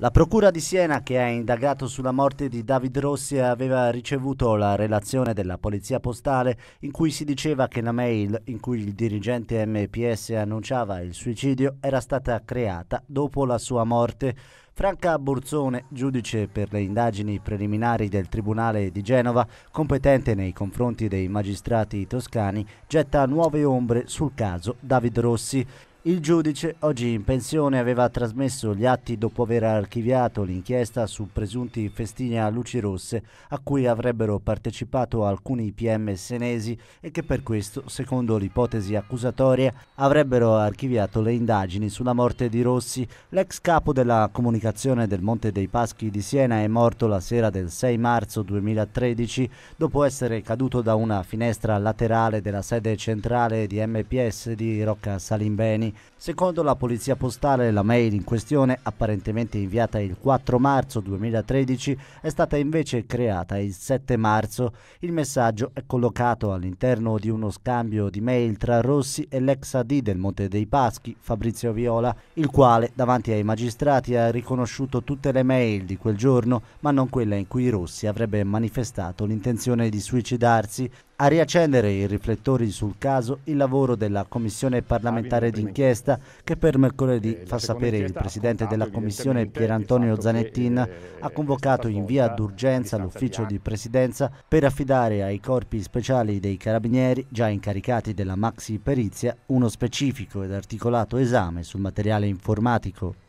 La Procura di Siena, che ha indagato sulla morte di David Rossi, aveva ricevuto la relazione della Polizia Postale in cui si diceva che la mail in cui il dirigente MPS annunciava il suicidio era stata creata dopo la sua morte. Franca Borzone, giudice per le indagini preliminari del Tribunale di Genova, competente nei confronti dei magistrati toscani, getta nuove ombre sul caso David Rossi. Il giudice, oggi in pensione, aveva trasmesso gli atti dopo aver archiviato l'inchiesta su presunti festini a luci rosse a cui avrebbero partecipato alcuni PM senesi e che per questo, secondo l'ipotesi accusatoria, avrebbero archiviato le indagini sulla morte di Rossi. L'ex capo della comunicazione del Monte dei Paschi di Siena è morto la sera del 6 marzo 2013 dopo essere caduto da una finestra laterale della sede centrale di MPS di Rocca Salimbeni. Secondo la polizia postale la mail in questione, apparentemente inviata il 4 marzo 2013, è stata invece creata il 7 marzo. Il messaggio è collocato all'interno di uno scambio di mail tra Rossi e l'ex AD del Monte dei Paschi, Fabrizio Viola, il quale davanti ai magistrati ha riconosciuto tutte le mail di quel giorno, ma non quella in cui Rossi avrebbe manifestato l'intenzione di suicidarsi, a riaccendere i riflettori sul caso il lavoro della commissione parlamentare d'inchiesta che per mercoledì, fa sapere il presidente della commissione Pierantonio Zanettin, ha convocato in via d'urgenza l'ufficio di presidenza per affidare ai corpi speciali dei carabinieri già incaricati della maxi perizia uno specifico ed articolato esame sul materiale informatico